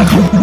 you.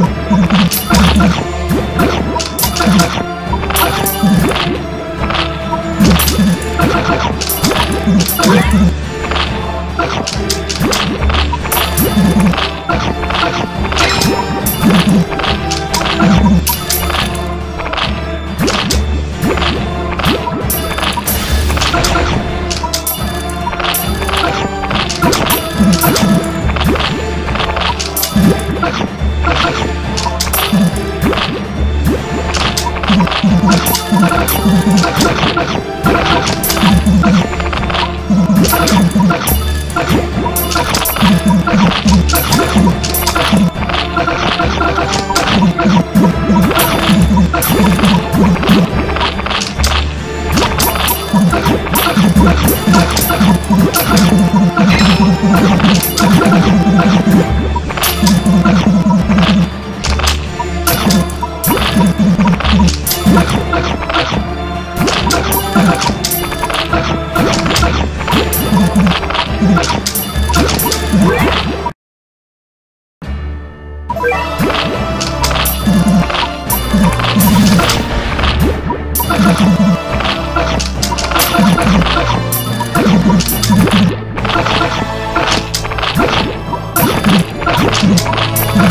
you.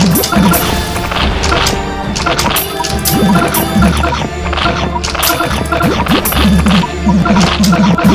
Thank you.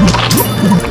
どうぞ。